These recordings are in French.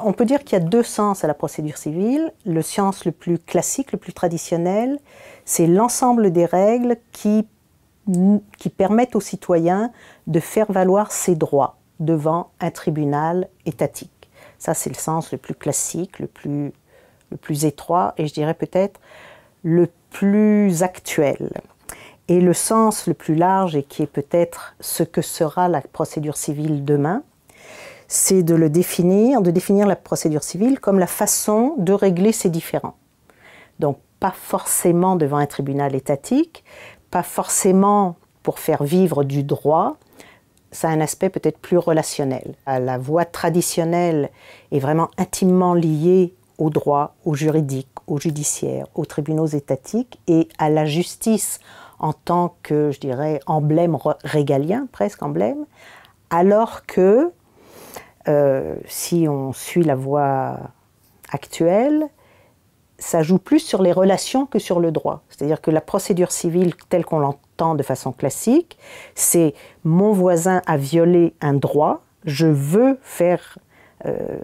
On peut dire qu'il y a deux sens à la procédure civile. Le sens le plus classique, le plus traditionnel, c'est l'ensemble des règles qui, permettent aux citoyens de faire valoir ses droits devant un tribunal étatique. Ça, c'est le sens le plus classique, le plus, le plus étroit et je dirais peut-être le plus actuel. Et le sens le plus large et qui est peut-être ce que sera la procédure civile demain, c'est de le définir, de définir la procédure civile comme la façon de régler ces différends. Donc pas forcément devant un tribunal étatique, pas forcément pour faire vivre du droit, ça a un aspect peut-être plus relationnel. La voie traditionnelle est vraiment intimement liée au droit, au juridique, au judiciaire, aux tribunaux étatiques et à la justice en tant que, je dirais, emblème régalien, presque emblème, alors que euh, si on suit la voie actuelle, ça joue plus sur les relations que sur le droit. C'est-à-dire que la procédure civile telle qu'on l'entend de façon classique, c'est mon voisin a violé un droit, je veux faire euh,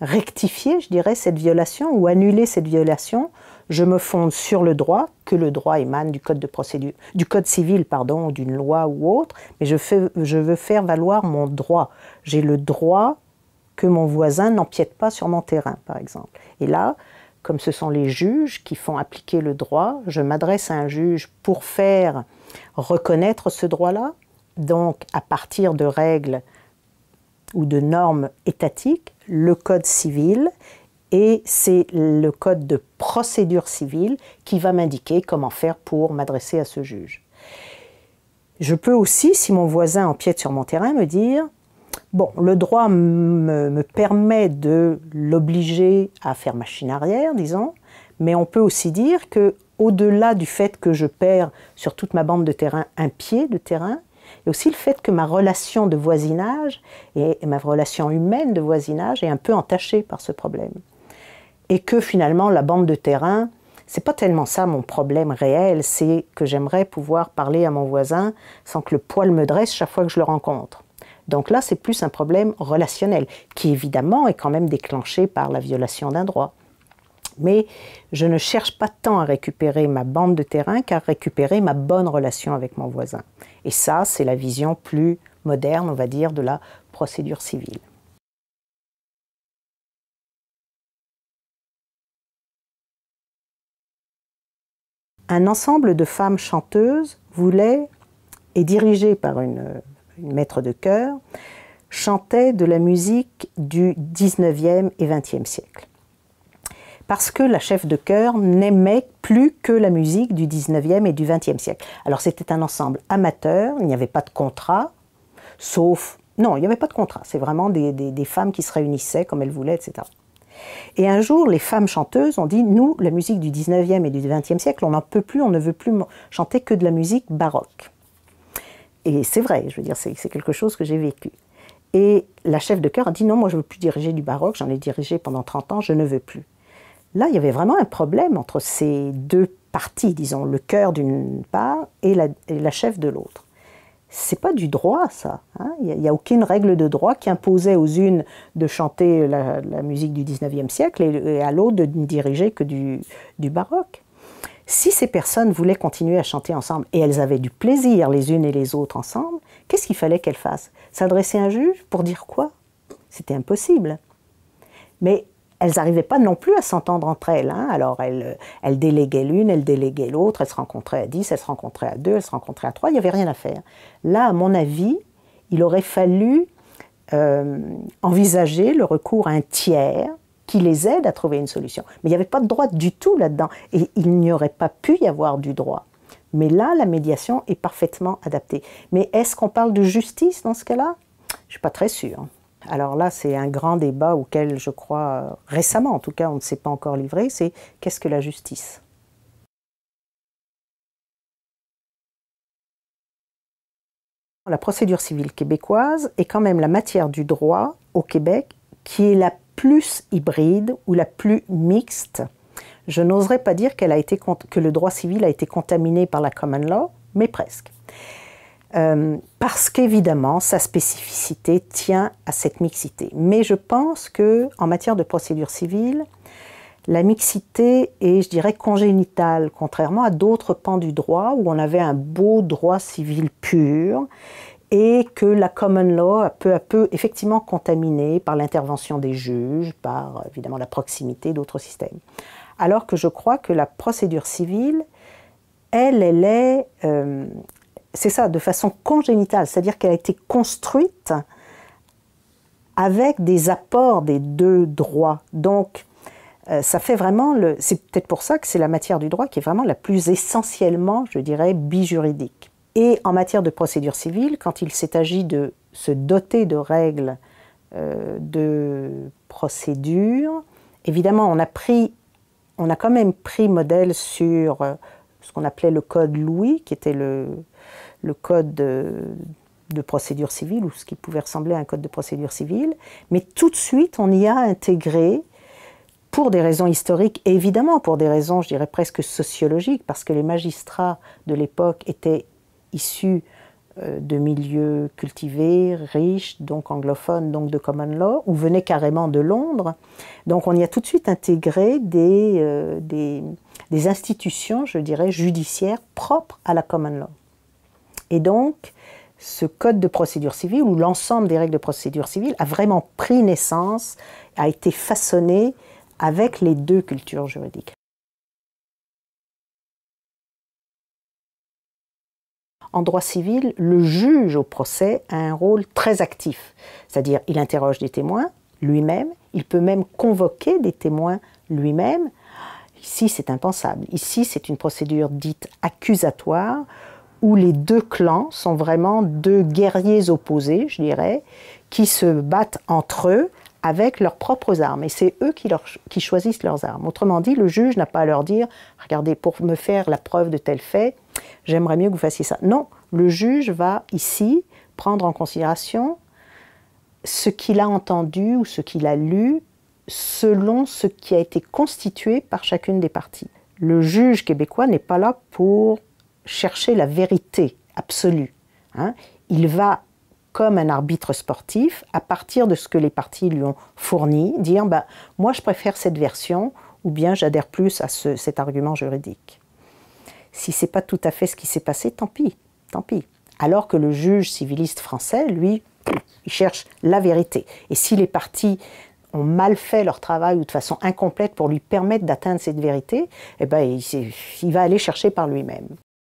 rectifier, je dirais, cette violation ou annuler cette violation. Je me fonde sur le droit, que le droit émane du code de procédure, du code civil, pardon, d'une loi ou autre, mais je, je veux faire valoir mon droit. J'ai le droit que mon voisin n'empiète pas sur mon terrain, par exemple. Et là, comme ce sont les juges qui font appliquer le droit, je m'adresse à un juge pour faire reconnaître ce droit-là, donc à partir de règles ou de normes étatiques, le code civil, et c'est le code de procédure civile qui va m'indiquer comment faire pour m'adresser à ce juge. Je peux aussi, si mon voisin empiète sur mon terrain, me dire Bon, le droit me, permet de l'obliger à faire machine arrière, disons, mais on peut aussi dire que, au-delà du fait que je perds sur toute ma bande de terrain un pied de terrain, et aussi le fait que ma relation de voisinage et ma relation humaine de voisinage est un peu entachée par ce problème. Et que finalement, la bande de terrain, c'est pas tellement ça mon problème réel, c'est que j'aimerais pouvoir parler à mon voisin sans que le poil me dresse chaque fois que je le rencontre. Donc là, c'est plus un problème relationnel, qui évidemment est quand même déclenché par la violation d'un droit. Mais je ne cherche pas tant à récupérer ma bande de terrain qu'à récupérer ma bonne relation avec mon voisin. Et ça, c'est la vision plus moderne, on va dire, de la procédure civile. Un ensemble de femmes chanteuses voulait, et dirigé par une maître de chœur, chantait de la musique du 19e et 20e siècle. Parce que la chef de chœur n'aimait plus que la musique du 19e et du 20e siècle. Alors c'était un ensemble amateur, il n'y avait pas de contrat, sauf... Non, il n'y avait pas de contrat, c'est vraiment des femmes qui se réunissaient comme elles voulaient, etc. Et un jour, les femmes chanteuses ont dit, nous, la musique du 19e et du 20e siècle, on n'en peut plus, on ne veut plus chanter que de la musique baroque. Et c'est vrai, je veux dire, c'est quelque chose que j'ai vécu. Et la chef de chœur a dit non, moi je ne veux plus diriger du baroque, j'en ai dirigé pendant 30 ans, je ne veux plus. Là, il y avait vraiment un problème entre ces deux parties, disons, le chœur d'une part et la, chef de l'autre. C'est pas du droit, ça. Hein. Il n'y a, aucune règle de droit qui imposait aux unes de chanter la, musique du 19e siècle et, à l'autre de ne diriger que du baroque. Si ces personnes voulaient continuer à chanter ensemble et elles avaient du plaisir les unes et les autres ensemble, qu'est-ce qu'il fallait qu'elles fassent? S'adresser à un juge pour dire quoi? C'était impossible. Mais elles n'arrivaient pas non plus à s'entendre entre elles. Hein. Alors elles, déléguaient l'une, elles déléguaient l'autre, elles se rencontraient à 10, elles se rencontraient à 2, elles se rencontraient à 3, il n'y avait rien à faire. Là, à mon avis, il aurait fallu euh, envisager le recours à un tiers qui les aide à trouver une solution. Mais il n'y avait pas de droit du tout là-dedans. Et il n'y aurait pas pu y avoir du droit. Mais là, la médiation est parfaitement adaptée. Mais est-ce qu'on parle de justice dans ce cas-là? Je ne suis pas très sûre. Alors là, c'est un grand débat auquel je crois, récemment en tout cas, on ne s'est pas encore livré, c'est qu'est-ce que la justice? La procédure civile québécoise est quand même la matière du droit au Québec qui est la plus hybride ou la plus mixte. Je n'oserais pas dire que le droit civil a été contaminé par la common law, mais presque. Euh, parce qu'évidemment, sa spécificité tient à cette mixité. Mais je pense que en matière de procédure civile, la mixité est, je dirais, congénitale, contrairement à d'autres pans du droit où on avait un beau droit civil pur et que la common law a peu à peu effectivement contaminé par l'intervention des juges, par évidemment la proximité d'autres systèmes. Alors que je crois que la procédure civile, elle, elle est, euh, c'est ça, de façon congénitale, c'est-à-dire qu'elle a été construite avec des apports des deux droits. Donc, euh, ça fait vraiment. C'est peut-être pour ça que c'est la matière du droit qui est vraiment la plus essentiellement, je dirais, bijuridique. Et en matière de procédure civile, quand il s'est agi de se doter de règles euh, de procédure, évidemment, on a pris, on a quand même pris modèle sur euh, ce qu'on appelait le code Louis, qui était le, code de, de, procédure civile, ou ce qui pouvait ressembler à un code de procédure civile, mais tout de suite, on y a intégré, pour des raisons historiques, et évidemment pour des raisons, je dirais presque sociologiques, parce que les magistrats de l'époque étaient issus de milieux cultivés, riches, donc anglophones, donc de common law, ou venaient carrément de Londres. Donc on y a tout de suite intégré des, euh, des, des institutions, je dirais, judiciaires propres à la common law. Et donc, ce code de procédure civile, ou l'ensemble des règles de procédure civile, a vraiment pris naissance, a été façonné avec les deux cultures juridiques. En droit civil, le juge au procès a un rôle très actif, c'est-à-dire il interroge des témoins lui-même, il peut même convoquer des témoins lui-même. Ici, c'est impensable. Ici, c'est une procédure dite accusatoire où les deux clans sont vraiment deux guerriers opposés, je dirais, qui se battent entre eux avec leurs propres armes. Et c'est eux qui, choisissent leurs armes. Autrement dit, le juge n'a pas à leur dire, regardez, pour me faire la preuve de tel fait, j'aimerais mieux que vous fassiez ça. Non, le juge va ici prendre en considération ce qu'il a entendu ou ce qu'il a lu selon ce qui a été constitué par chacune des parties. Le juge québécois n'est pas là pour chercher la vérité absolue. Hein. Il va, comme un arbitre sportif, à partir de ce que les parties lui ont fourni, dire bah, moi je préfère cette version ou bien j'adhère plus à cet argument juridique. Si c'est pas tout à fait ce qui s'est passé, tant pis, tant pis. Alors que le juge civiliste français, lui, il cherche la vérité. Et si les parties ont mal fait leur travail ou de façon incomplète pour lui permettre d'atteindre cette vérité, eh ben, il va aller chercher par lui-même.